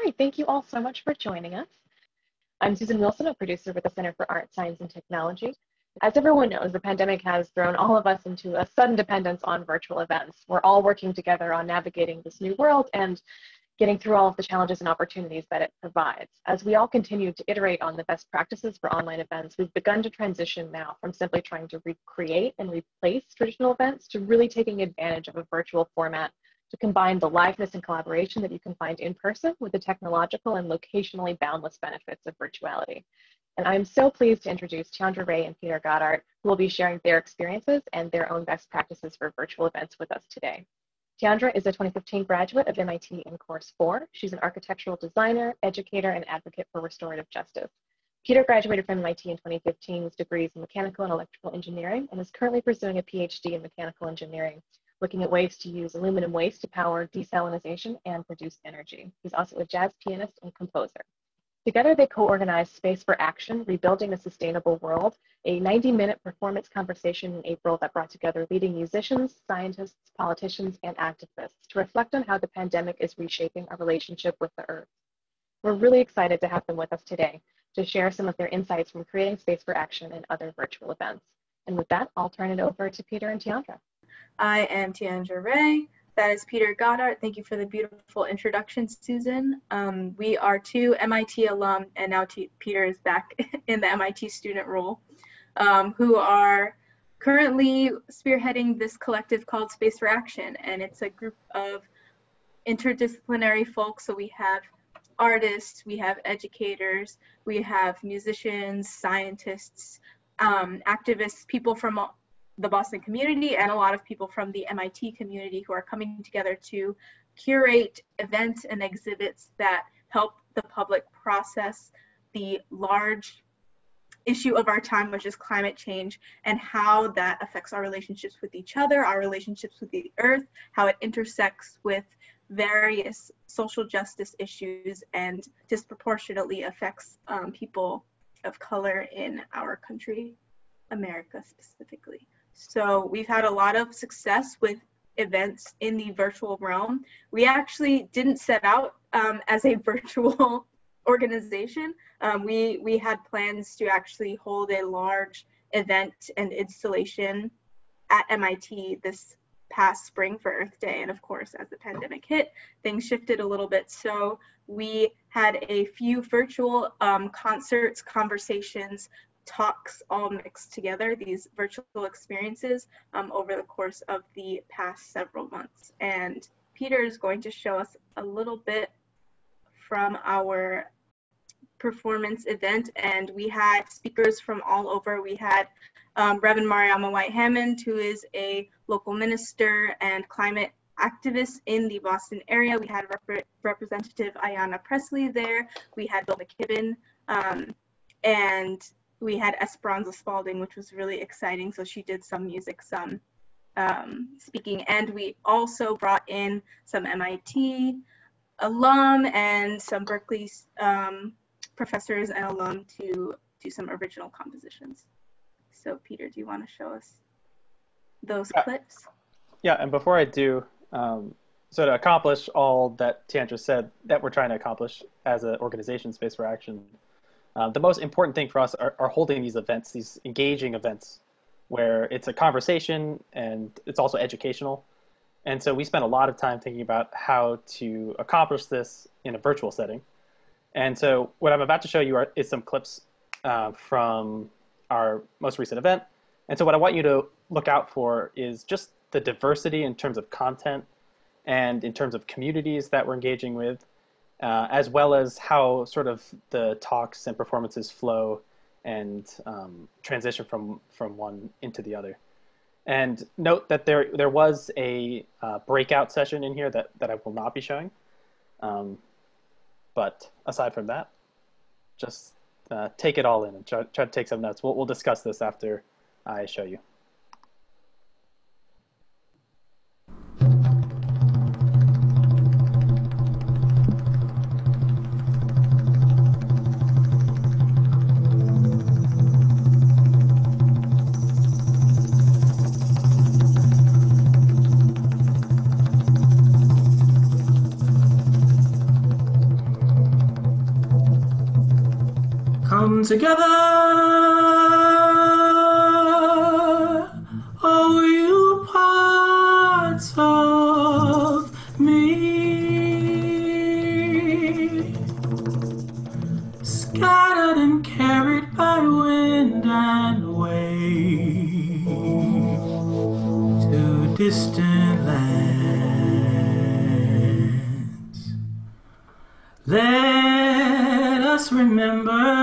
Hi, thank you all so much for joining us. I'm Susan Wilson, a producer with the Center for Art, Science, and Technology. As everyone knows, the pandemic has thrown all of us into a sudden dependence on virtual events. We're all working together on navigating this new world and getting through all of the challenges and opportunities that it provides. As we all continue to iterate on the best practices for online events, we've begun to transition now from simply trying to recreate and replace traditional events to really taking advantage of a virtual format to combine the liveness and collaboration that you can find in person with the technological and locationally boundless benefits of virtuality. And I'm so pleased to introduce Tiandra Ray and Peter Godart, who will be sharing their experiences and their own best practices for virtual events with us today. Tiandra is a 2015 graduate of MIT in course four. She's an architectural designer, educator, and advocate for restorative justice. Peter graduated from MIT in 2015 with degrees in mechanical and electrical engineering and is currently pursuing a PhD in mechanical engineering looking at ways to use aluminum waste to power desalination and produce energy. He's also a jazz pianist and composer. Together, they co-organized Space for Action, Rebuilding a Sustainable World, a 90-minute performance conversation in April that brought together leading musicians, scientists, politicians, and activists to reflect on how the pandemic is reshaping our relationship with the Earth. We're really excited to have them with us today to share some of their insights from creating Space for Action and other virtual events. And with that, I'll turn it over to Peter and Tiandra. I am Tiandra Ray. That is Peter Godart. Thank you for the beautiful introduction, Susan. Um, we are two MIT alum, and now T Peter is back in the MIT student role, um, who are currently spearheading this collective called Space for Action. And it's a group of interdisciplinary folks. So we have artists, we have educators, we have musicians, scientists, um, activists, people from the Boston community and a lot of people from the MIT community who are coming together to curate events and exhibits that help the public process the large issue of our time, which is climate change, and how that affects our relationships with each other, our relationships with the earth, how it intersects with various social justice issues, and disproportionately affects um, people of color in our country, America specifically. So we've had a lot of success with events in the virtual realm. We actually didn't set out um, as a virtual organization. Um, we, we had plans to actually hold a large event and installation at MIT this past spring for Earth Day. And of course, as the pandemic hit, things shifted a little bit. So we had a few virtual um, concerts, conversations, talks all mixed together, these virtual experiences um, over the course of the past several months. And Peter is going to show us a little bit from our performance event and we had speakers from all over. We had um, Reverend Mariama White Hammond, who is a local minister and climate activist in the Boston area. We had Rep Representative Ayanna Pressley there. We had Bill McKibben um, and we had Esperanza Spalding, which was really exciting. So she did some music, some um, speaking, and we also brought in some MIT alum and some Berklee um, professors and alum to do some original compositions. So Peter, do you want to show us those yeah. clips? Yeah, and before I do, um, so to accomplish all that Tiandra said that we're trying to accomplish as an organization, Space for Action, uh, the most important thing for us are, are holding these events, these engaging events, where it's a conversation and it's also educational. And so we spent a lot of time thinking about how to accomplish this in a virtual setting. And so what I'm about to show you are, is some clips uh, from our most recent event. And so what I want you to look out for is just the diversity in terms of content and in terms of communities that we're engaging with, uh, as well as how sort of the talks and performances flow and um, transition from from one into the other. And note that there there was a uh, breakout session in here that, that I will not be showing. Um, but aside from that, just uh, take it all in and try, try to take some notes. We'll, we'll discuss this after I show you. Together. You parts of me, scattered and carried by wind and wave to distant lands. Let us remember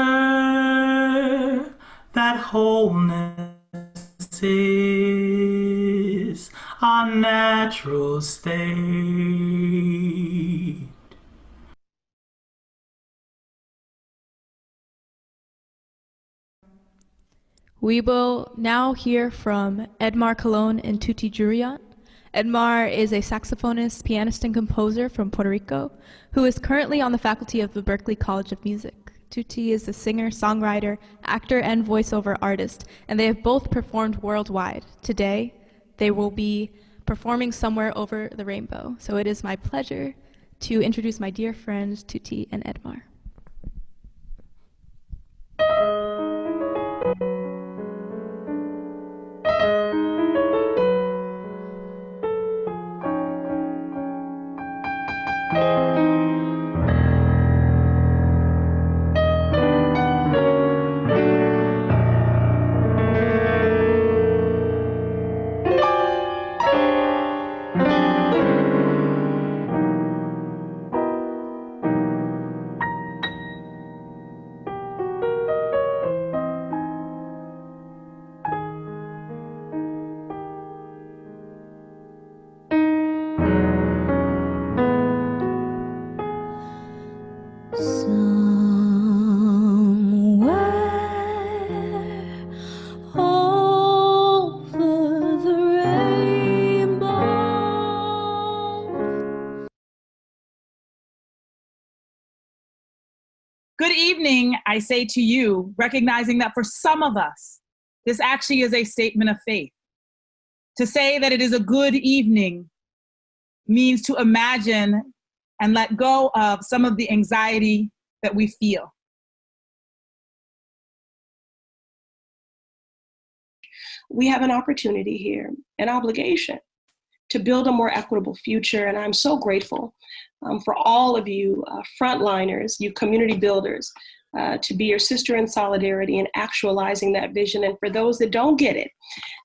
wholeness is our natural state. We will now hear from Edmar Colon and Tuti Juriat. Edmar is a saxophonist, pianist, and composer from Puerto Rico who is currently on the faculty of the Berklee College of Music. Tuti is a singer, songwriter, actor, and voiceover artist, and they have both performed worldwide. Today, they will be performing somewhere over the rainbow. So it is my pleasure to introduce my dear friends Tuti and Edmar. I say to you, recognizing that for some of us, this actually is a statement of faith. To say that it is a good evening means to imagine and let go of some of the anxiety that we feel. we have an opportunity here, an obligation to build a more equitable future. And I'm so grateful um, for all of you uh, frontliners, you community builders, uh, to be your sister in solidarity and actualizing that vision. And for those that don't get it,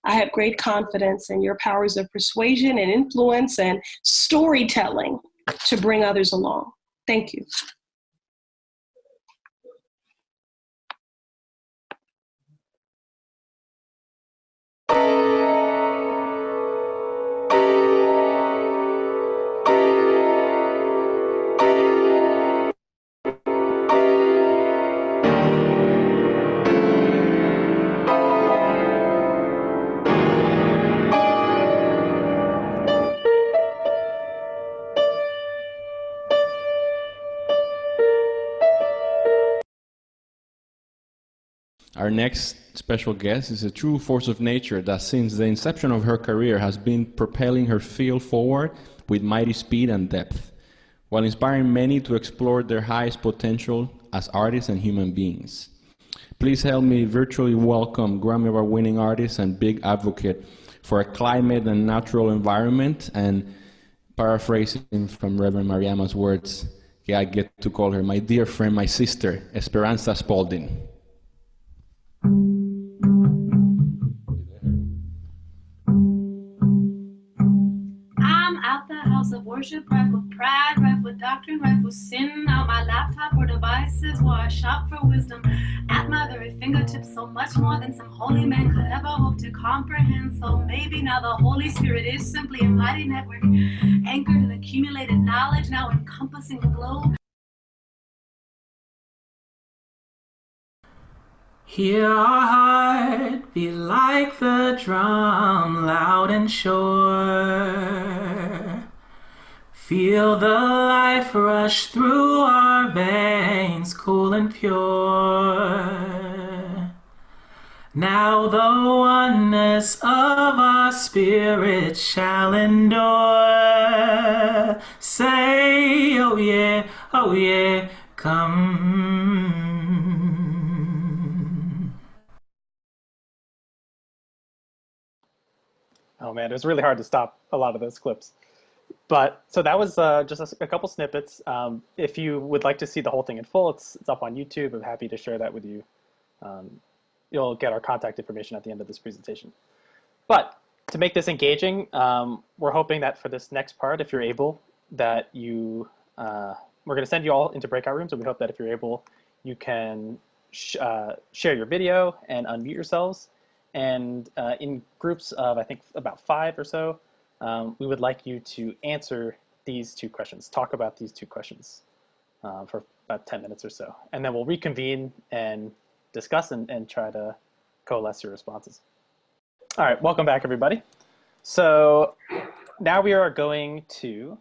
I have great confidence in your powers of persuasion and influence and storytelling to bring others along. Thank you. Our next special guest is a true force of nature that, since the inception of her career, has been propelling her field forward with mighty speed and depth, while inspiring many to explore their highest potential as artists and human beings. Please help me virtually welcome Grammy Award winning artist and big advocate for a climate and natural environment, and paraphrasing from Reverend Mariama's words, yeah, I get to call her my dear friend, my sister, Esperanza Spalding. Worship, with pride, with doctrine, with sin. Out my laptop or devices where I shop for wisdom. At my very fingertips, so much more than some holy man could ever hope to comprehend. So maybe now the Holy Spirit is simply a mighty network, anchored in accumulated knowledge, now encompassing the globe. Hear our heart beat like the drum, loud and sure. Feel the life rush through our veins, cool and pure. Now the oneness of our spirit shall endure. Say, oh yeah, oh yeah, come. Oh man, it was really hard to stop a lot of those clips. But so that was uh, just a, a couple snippets. Um, if you would like to see the whole thing in full, it's, it's up on YouTube. I'm happy to share that with you. Um, you'll get our contact information at the end of this presentation. But to make this engaging, um, we're hoping that for this next part, if you're able, that you, uh, we're going to send you all into breakout rooms, and we hope that if you're able, you can sh uh, share your video and unmute yourselves. And uh, in groups of, I think, about five or so, um, we would like you to answer these two questions, talk about these two questions uh, for about 10 minutes or so. And then we'll reconvene and discuss and, and try to coalesce your responses. All right, welcome back, everybody. So now we are going to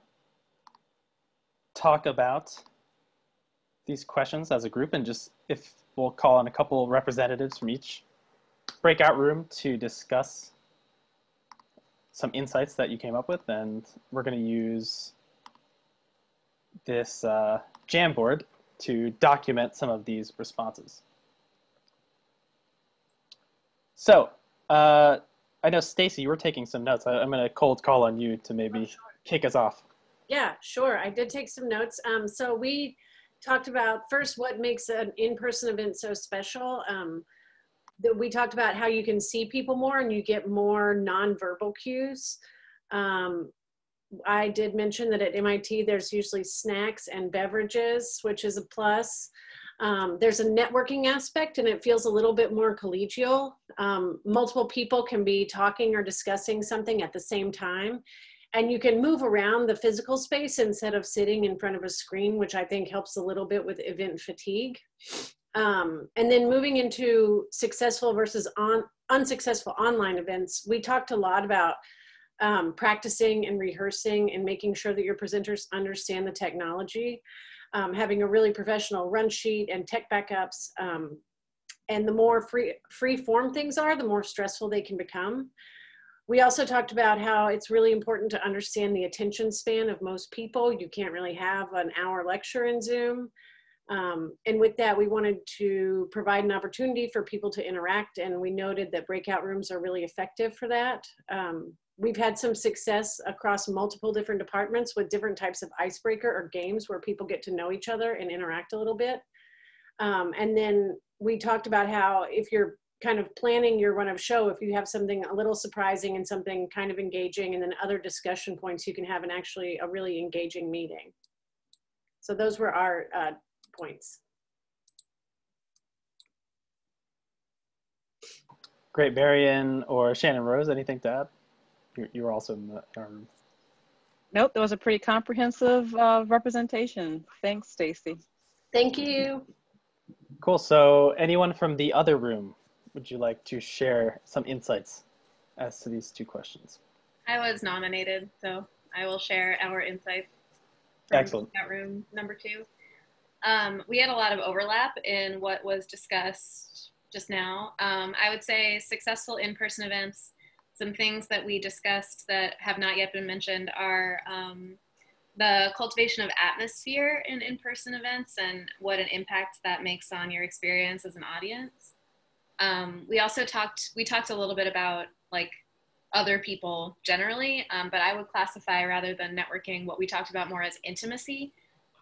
talk about these questions as a group and just if we'll call on a couple representatives from each breakout room to discuss some insights that you came up with and we're going to use this uh, Jamboard to document some of these responses. So uh, I know Stacy, you were taking some notes. I, am going to cold call on you to maybe sure. kick us off. Yeah, sure. I did take some notes. Um, so we talked about first what makes an in-person event so special. Um, that we talked about how you can see people more and you get more nonverbal cues. Um, I did mention that at MIT there's usually snacks and beverages, which is a plus. Um, there's a networking aspect and it feels a little bit more collegial. Um, multiple people can be talking or discussing something at the same time. And you can move around the physical space instead of sitting in front of a screen, which I think helps a little bit with event fatigue. Um, and then moving into successful versus on, unsuccessful online events, we talked a lot about um, practicing and rehearsing and making sure that your presenters understand the technology um, having a really professional run sheet and tech backups. Um, and the more free, free form things are, the more stressful they can become. We also talked about how it's really important to understand the attention span of most people. You can't really have an hour lecture in Zoom. Um, and with that, we wanted to provide an opportunity for people to interact, and we noted that breakout rooms are really effective for that. Um, we've had some success across multiple different departments with different types of icebreaker or games where people get to know each other and interact a little bit. Um, and then we talked about how if you're kind of planning your run of show, if you have something a little surprising and something kind of engaging and then other discussion points, you can have an actually a really engaging meeting. So those were our uh, points. Great, Marion or Shannon Rose, anything to add? you were also in the room. Nope, that was a pretty comprehensive uh, representation. Thanks, Stacy. Thank you. Cool. So, anyone from the other room, would you like to share some insights as to these two questions? I was nominated, so I will share our insights. Excellent. That room number two. Um, we had a lot of overlap in what was discussed just now. Um, I would say successful in-person events some things that we discussed that have not yet been mentioned are um, the cultivation of atmosphere in in-person events and what an impact that makes on your experience as an audience. Um, we also talked, we talked a little bit about like other people generally, um, but I would classify rather than networking what we talked about more as intimacy,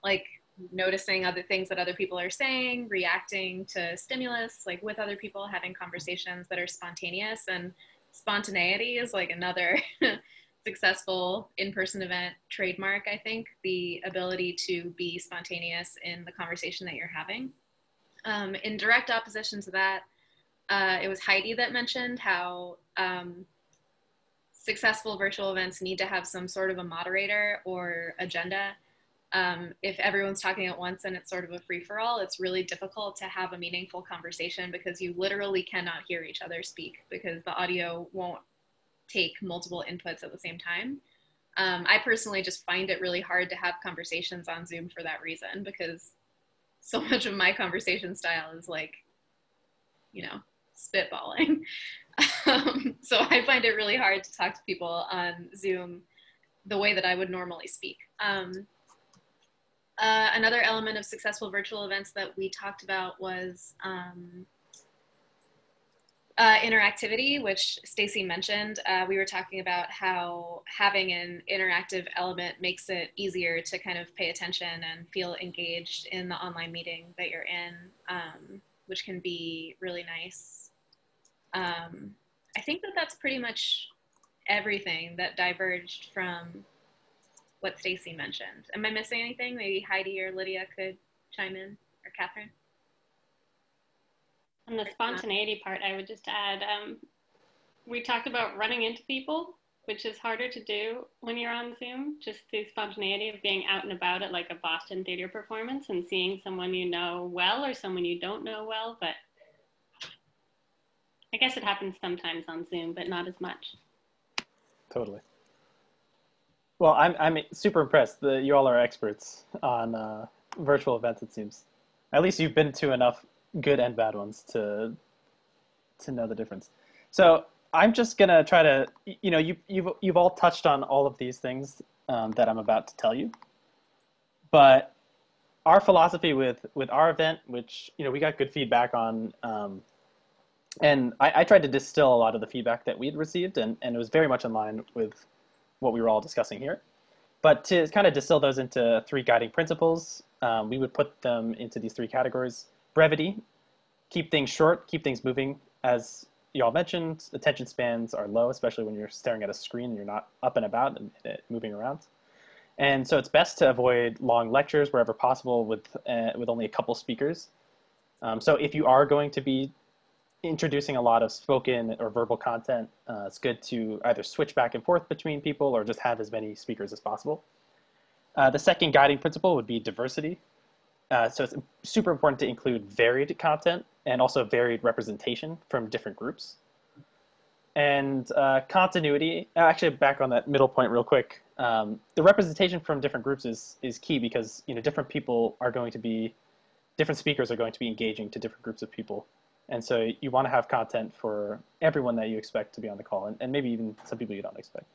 like noticing other things that other people are saying, reacting to stimulus, like with other people, having conversations that are spontaneous and spontaneity is like another successful in-person event trademark i think the ability to be spontaneous in the conversation that you're having. Um, in direct opposition to that uh, it was heidi that mentioned how um, successful virtual events need to have some sort of a moderator or agenda um, if everyone's talking at once and it's sort of a free for all, it's really difficult to have a meaningful conversation because you literally cannot hear each other speak because the audio won't take multiple inputs at the same time. Um, I personally just find it really hard to have conversations on Zoom for that reason because so much of my conversation style is like, you know, spitballing. um, so I find it really hard to talk to people on Zoom the way that I would normally speak. Um, uh, another element of successful virtual events that we talked about was um, uh, interactivity, which Stacy mentioned. Uh, we were talking about how having an interactive element makes it easier to kind of pay attention and feel engaged in the online meeting that you're in, um, which can be really nice. Um, I think that that's pretty much everything that diverged from what Stacy mentioned. Am I missing anything? Maybe Heidi or Lydia could chime in, or Catherine. On the spontaneity part, I would just add um, we talked about running into people, which is harder to do when you're on Zoom. Just the spontaneity of being out and about at like a Boston theater performance and seeing someone you know well or someone you don't know well. But I guess it happens sometimes on Zoom, but not as much. Totally. Well, I'm, I'm super impressed that you all are experts on uh, virtual events, it seems. At least you've been to enough good and bad ones to to know the difference. So I'm just gonna try to, you know, you you've you've all touched on all of these things um, that I'm about to tell you, but our philosophy with with our event, which you know we got good feedback on, um, and I, I tried to distill a lot of the feedback that we'd received, and and it was very much in line with what we were all discussing here. But to kind of distill those into three guiding principles, um, we would put them into these three categories brevity, keep things short, keep things moving. As you all mentioned, attention spans are low, especially when you're staring at a screen and you're not up and about and, moving around. And so it's best to avoid long lectures wherever possible with, uh, with only a couple speakers. Um, so if you are going to be introducing a lot of spoken or verbal content, uh, it's good to either switch back and forth between people or just have as many speakers as possible. Uh, the second guiding principle would be diversity. Uh, so it's super important to include varied content and also varied representation from different groups. And uh, continuity, actually back on that middle point real quick, um, the representation from different groups is, is key because you know different people are going to be, different speakers are going to be engaging to different groups of people. And so you want to have content for everyone that you expect to be on the call and, and maybe even some people you don't expect.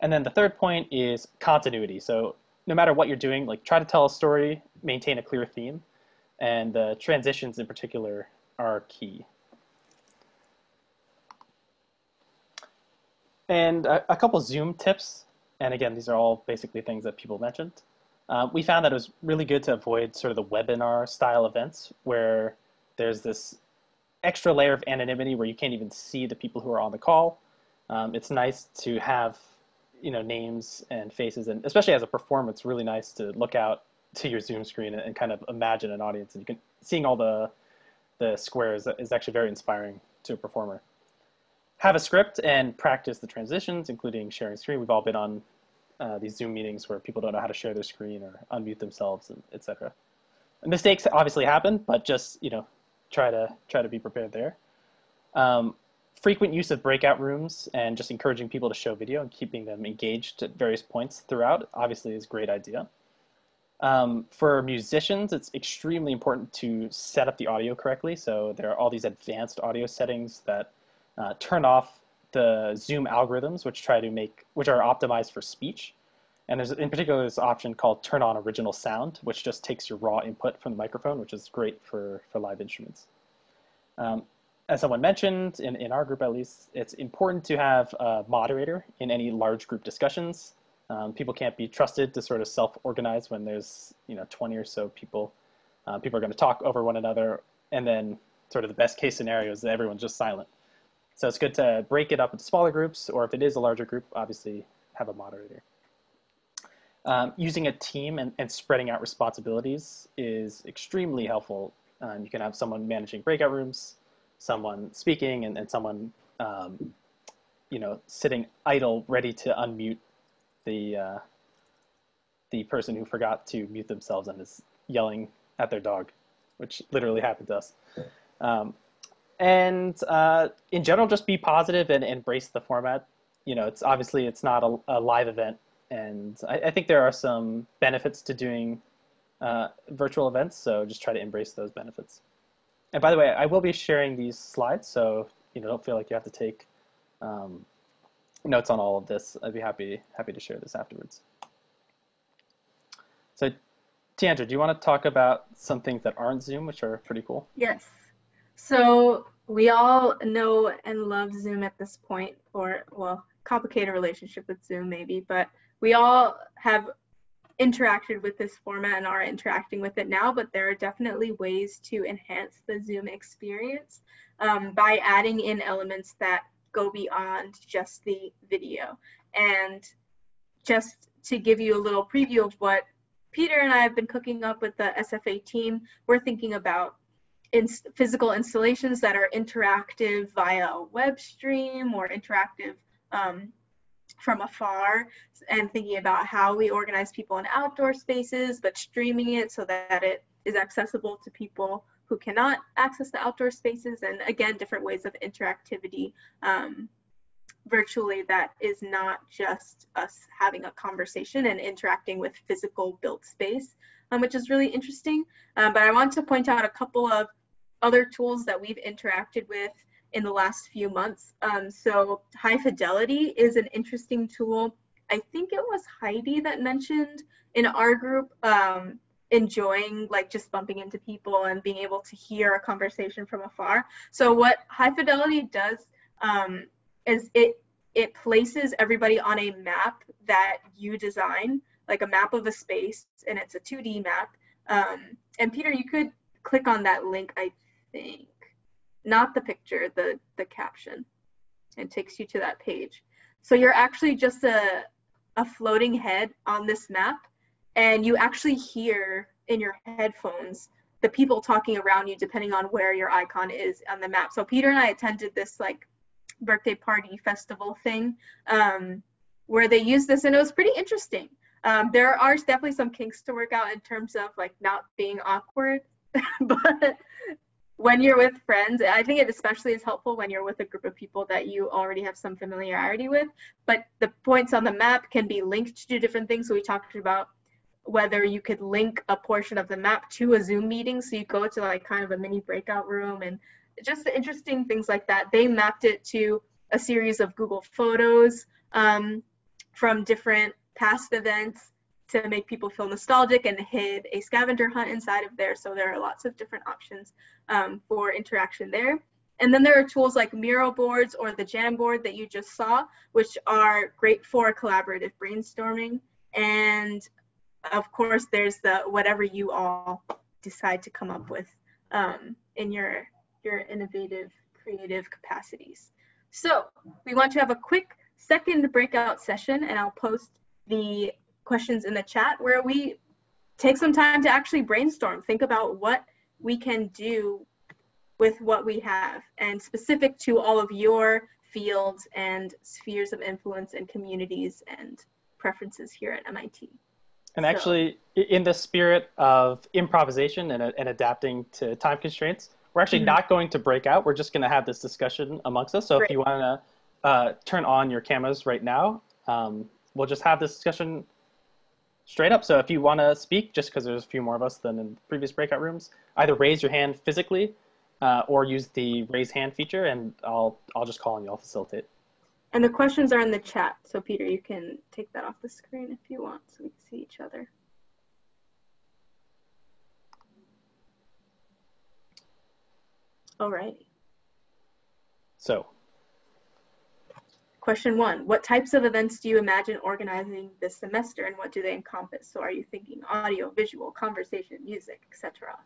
And then the third point is continuity. So no matter what you're doing, like try to tell a story, maintain a clear theme, and the transitions in particular are key. And a, a couple Zoom tips, and again, these are all basically things that people mentioned. Uh, we found that it was really good to avoid sort of the webinar style events where there's this extra layer of anonymity where you can't even see the people who are on the call. Um, it's nice to have you know names and faces and especially as a performer it's really nice to look out to your zoom screen and, and kind of imagine an audience and you can seeing all the the squares is actually very inspiring to a performer. Have a script and practice the transitions including sharing screen. We've all been on uh, these zoom meetings where people don't know how to share their screen or unmute themselves and etc mistakes obviously happen but just you know try to try to be prepared there um, frequent use of breakout rooms and just encouraging people to show video and keeping them engaged at various points throughout obviously is a great idea. Um, for musicians, it's extremely important to set up the audio correctly. So there are all these advanced audio settings that uh, turn off the Zoom algorithms, which try to make, which are optimized for speech. And there's in particular this option called turn on original sound, which just takes your raw input from the microphone, which is great for, for live instruments. Um, as someone mentioned, in, in our group at least, it's important to have a moderator in any large group discussions. Um, people can't be trusted to sort of self-organize when there's you know 20 or so people. Uh, people are going to talk over one another, and then sort of the best case scenario is that everyone's just silent. So it's good to break it up into smaller groups, or if it is a larger group, obviously have a moderator. Um, using a team and, and, spreading out responsibilities is extremely helpful. Um, you can have someone managing breakout rooms, someone speaking and, and someone um, you know sitting idle ready to unmute the uh, the person who forgot to mute themselves and is yelling at their dog which literally happened to us. Um, and uh, in general just be positive and embrace the format. You know it's obviously it's not a, a live event and I, I, think there are some benefits to doing uh, virtual events so just try to embrace those benefits and by the way, I will be sharing these slides, so you know, don't feel like you have to take um, notes on all of this. I'd be happy happy to share this afterwards. So, Tiandra, do you want to talk about some things that aren't Zoom, which are pretty cool? Yes. So we all know and love Zoom at this point, or well, complicated relationship with Zoom maybe, but we all have interacted with this format and are interacting with it now, but there are definitely ways to enhance the Zoom experience um, by adding in elements that go beyond just the video. And just to give you a little preview of what Peter and I have been cooking up with the SFA team, we're thinking about in physical installations that are interactive via web stream or interactive um, from afar and thinking about how we organize people in outdoor spaces, but streaming it so that it is accessible to people who cannot access the outdoor spaces. And again, different ways of interactivity um, virtually that is not just us having a conversation and interacting with physical built space, um, which is really interesting. Um, but I want to point out a couple of other tools that we've interacted with in the last few months. Um, so high fidelity is an interesting tool. I think it was Heidi that mentioned in our group um, enjoying like just bumping into people and being able to hear a conversation from afar. So what high fidelity does um, is it it places everybody on a map that you design, like a map of a space, and it's a 2D map. Um, and Peter, you could click on that link, I think not the picture, the, the caption. and takes you to that page. So you're actually just a, a floating head on this map and you actually hear in your headphones the people talking around you depending on where your icon is on the map. So Peter and I attended this like birthday party festival thing um, where they used this and it was pretty interesting. Um, there are definitely some kinks to work out in terms of like not being awkward, but when you're with friends, I think it especially is helpful when you're with a group of people that you already have some familiarity with. But the points on the map can be linked to different things. So we talked about whether you could link a portion of the map to a Zoom meeting. So you go to like kind of a mini breakout room and just interesting things like that. They mapped it to a series of Google Photos um, from different past events to make people feel nostalgic and hid a scavenger hunt inside of there. So there are lots of different options um, for interaction there. And then there are tools like Miro boards or the Jamboard that you just saw, which are great for collaborative brainstorming. And of course, there's the whatever you all decide to come up with um, in your, your innovative, creative capacities. So we want to have a quick second breakout session and I'll post the questions in the chat where we take some time to actually brainstorm, think about what we can do with what we have and specific to all of your fields and spheres of influence and communities and preferences here at MIT. And actually, so. in the spirit of improvisation and, and adapting to time constraints, we're actually mm-hmm. not going to break out. We're just going to have this discussion amongst us. So Great. if you want to uh, turn on your cameras right now, um, we'll just have this discussion straight up. So if you want to speak, just because there's a few more of us than in previous breakout rooms, either raise your hand physically uh, or use the raise hand feature, and I'll I'll just call on you. I'll facilitate. And the questions are in the chat, so Peter, you can take that off the screen if you want, so we can see each other. All right. So Question one, what types of events do you imagine organizing this semester and what do they encompass? So are you thinking audio, visual, conversation, music, etc.?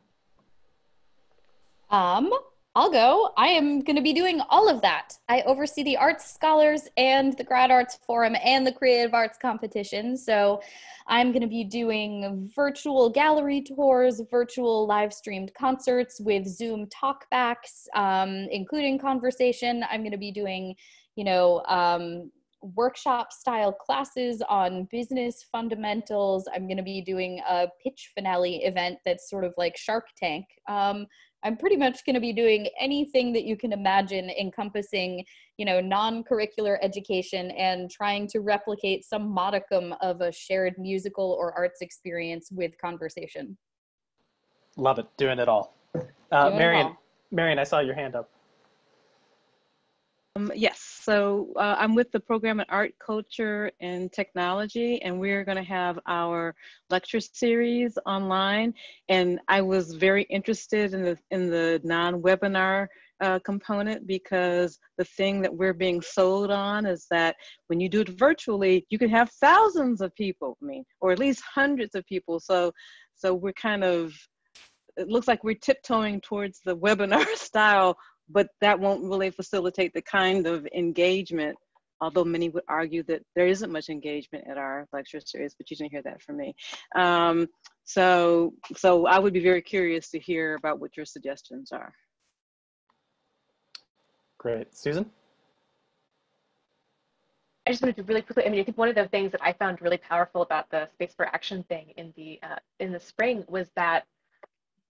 Um, I'll go. I am going to be doing all of that. I oversee the arts scholars and the grad arts forum and the creative arts competition. So I'm going to be doing virtual gallery tours, virtual live streamed concerts with Zoom talkbacks, um, including conversation. I'm going to be doing you know, um, workshop style classes on business fundamentals. I'm going to be doing a pitch finale event that's sort of like Shark Tank. Um, I'm pretty much going to be doing anything that you can imagine encompassing, you know, non-curricular education and trying to replicate some modicum of a shared musical or arts experience with conversation. Love it. Doing it all. Uh, Marion, Marion, I saw your hand up. Um, yes, so uh, I'm with the program in Art, Culture, and Technology, and we're going to have our lecture series online. And I was very interested in the in the non-webinar uh, component because the thing that we're being sold on is that when you do it virtually, you can have thousands of people. I mean, or at least hundreds of people. So, so we're kind of it looks like we're tiptoeing towards the webinar style but that won't really facilitate the kind of engagement although many would argue that there isn't much engagement at our lecture series, but you didn't hear that from me. Um, so, so I would be very curious to hear about what your suggestions are. Great. Susan? I just wanted to really quickly. I mean, I think one of the things that I found really powerful about the Space for Action thing in the uh, in the spring was that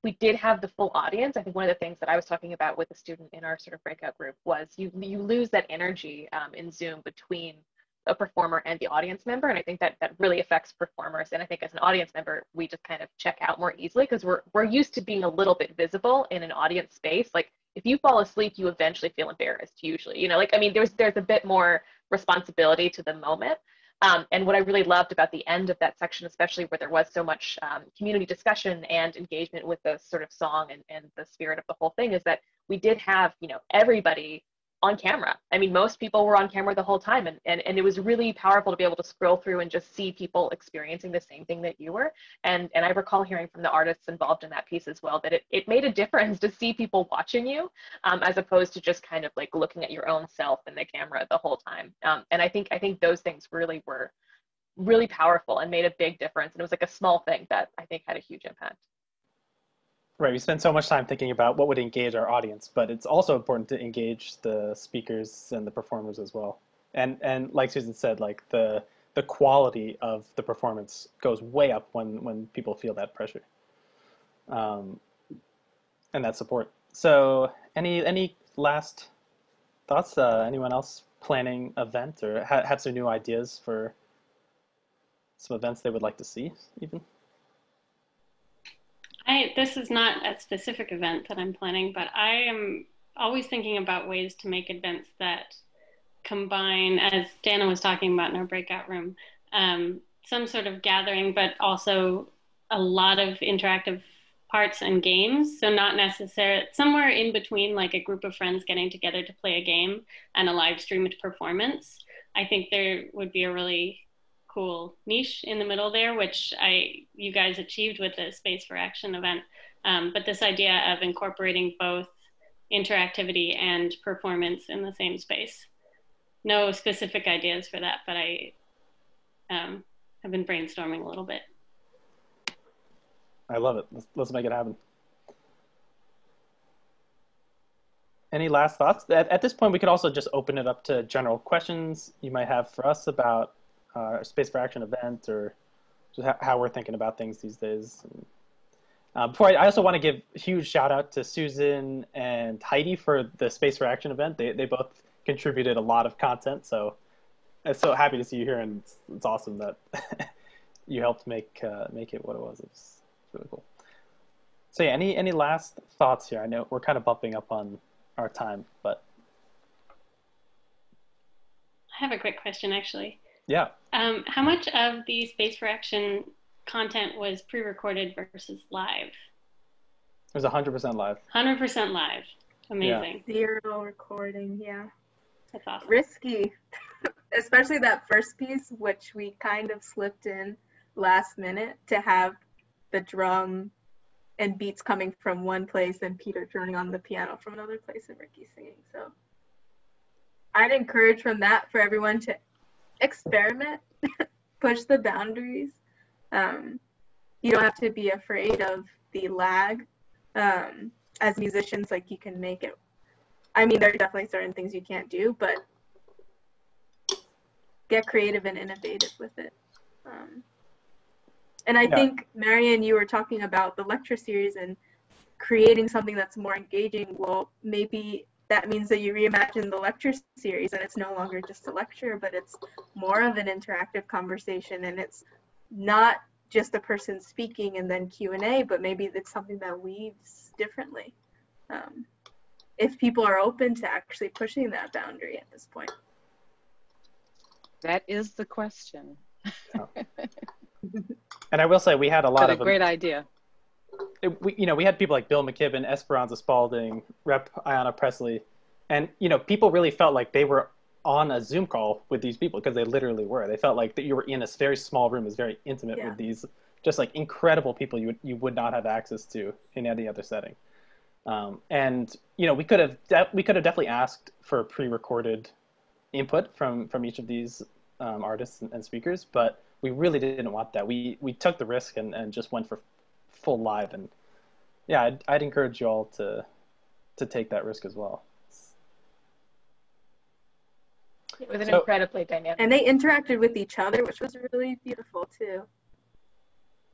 we did have the full audience. I think one of the things that I was talking about with a student in our sort of breakout group was you you lose that energy um, in Zoom between a performer and the audience member, and I think that that really affects performers. And I think as an audience member, we just kind of check out more easily because we're we're used to being a little bit visible in an audience space. Like if you fall asleep, you eventually feel embarrassed. Usually, you know, like I mean, there's there's a bit more responsibility to the moment. Um, and what I really loved about the end of that section, especially where there was so much um, community discussion and engagement with the sort of song and, and the spirit of the whole thing, is that we did have, you know, everybody on camera. I mean, most people were on camera the whole time, and, and, and it was really powerful to be able to scroll through and just see people experiencing the same thing that you were. And, and I recall hearing from the artists involved in that piece as well that it, it made a difference to see people watching you um, as opposed to just kind of like looking at your own self in the camera the whole time. Um, and I think I think those things really were really powerful and made a big difference. And it was like a small thing that I think had a huge impact. Right, we spend so much time thinking about what would engage our audience, but it's also important to engage the speakers and the performers as well. And and like Susan said, like the the quality of the performance goes way up when when people feel that pressure, um, and that support. So any any last thoughts? Uh, anyone else planning event or ha have some new ideas for some events they would like to see even? I this is not a specific event that I'm planning, but I am always thinking about ways to make events that combine, as Dana was talking about in our breakout room, um, some sort of gathering, but also a lot of interactive parts and games. So not necessarily somewhere in between, like a group of friends getting together to play a game and a live streamed performance. I think there would be a really cool niche in the middle there, which I you guys achieved with the Space for Action event. Um, but this idea of incorporating both interactivity and performance in the same space. No specific ideas for that, but I um, have been brainstorming a little bit. I love it. Let's, let's make it happen. Any last thoughts? At, at this point, we could also just open it up to general questions you might have for us about uh, Space for Action event or just how we're thinking about things these days. And, uh, before I, I also want to give a huge shout out to Susan and Heidi for the Space for Action event. They, they both contributed a lot of content, so I'm so happy to see you here, and it's, it's awesome that you helped make uh, make it what it was. It was really cool. So yeah, any any last thoughts here? I know we're kind of bumping up on our time, but I have a quick question actually. Yeah. Um, how much of the Space for Action content was pre-recorded versus live? It was 100% live. 100% live. Amazing. Yeah. Zero recording, yeah. That's awesome. Risky, especially that first piece, which we kind of slipped in last minute to have the drum and beats coming from one place and Peter turning on the piano from another place and Ricky singing. So I'd encourage from that for everyone to experiment, push the boundaries. Um, you don't have to be afraid of the lag. Um, as musicians, like you can make it. I mean, there are definitely certain things you can't do, but get creative and innovative with it. Um, and I yeah. think, Marian, you were talking about the lecture series and creating something that's more engaging. Well, maybe that means that you reimagine the lecture series and it's no longer just a lecture, but it's more of an interactive conversation and it's not just a person speaking and then Q&A, but maybe it's something that weaves differently. Um, if people are open to actually pushing that boundary at this point. That is the question. And I will say we had a lot But a of great idea. It, we, you know, we had people like Bill McKibben, Esperanza Spalding, Rep. Ayanna Pressley, and you know, people really felt like they were on a Zoom call with these people because they literally were. They felt like that you were in a very small room, is very intimate Yeah. with these just like incredible people you would, you would not have access to in any other setting. Um, and you know, we could have de- we could have definitely asked for pre-recorded input from from each of these um, artists and, and speakers, but we really didn't want that. We we took the risk and, and just went for full live and yeah I'd, I'd encourage you all to to take that risk as well It was an So- incredibly dynamic. And they interacted with each other, which was really beautiful too.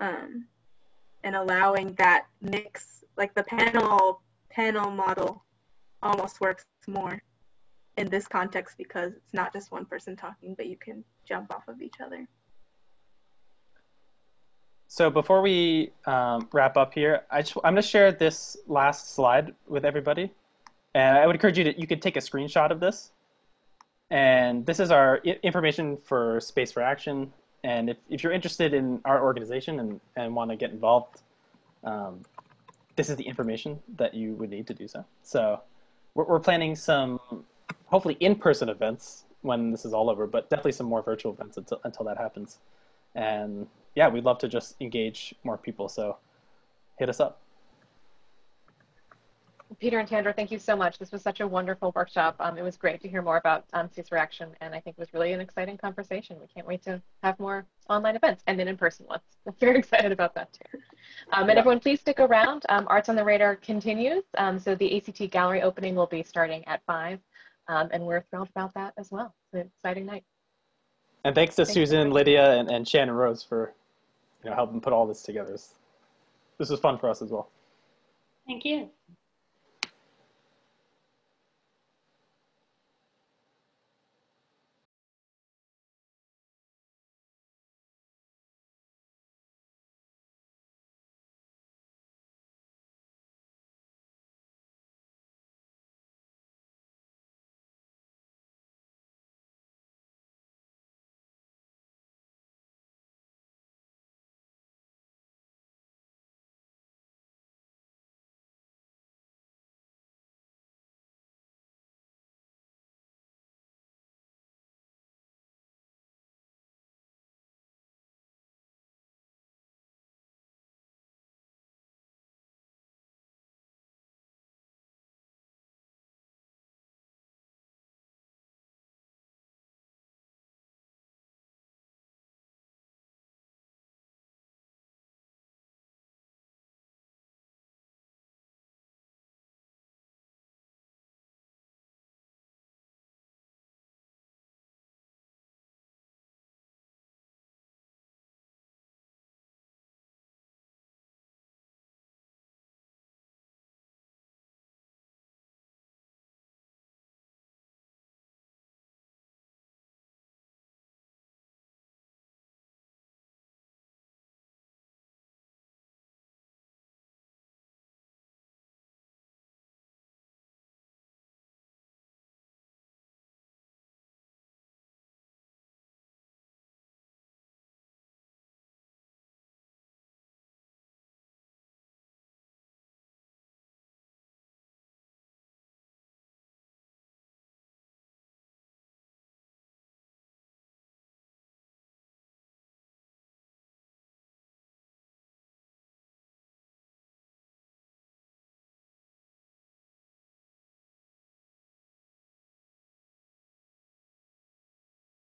Um, and allowing that mix, like the panel panel model, almost works more in this context because it's not just one person talking, but you can jump off of each other. So before we um, wrap up here I i'm going to share this last slide with everybody. And i would encourage you to you could take a screenshot of this. And this is our information for space for action. And if, if you're interested in our organization and, and want to get involved um, this is the information that you would need to do so. So we're, we're planning some hopefully in-person events when this is all over but definitely some more virtual events until, until that happens. And yeah we'd love to just engage more people so hit us up Peter and Tiandra, thank you so much. This was such a wonderful workshop. Um, it was great to hear more about um, Reaction, and I think it was really an exciting conversation. We can't wait to have more online events and then in-person ones. I'm very excited about that too. Um, and Yeah. everyone, please stick around. Um, Arts on the Radar continues. Um, so the ACT gallery opening will be starting at five, um, and we're thrilled about that as well. It's an exciting night. and thanks to susan lydia and, and shannon rose for you know helping put all this together this was fun for us as well Thank you.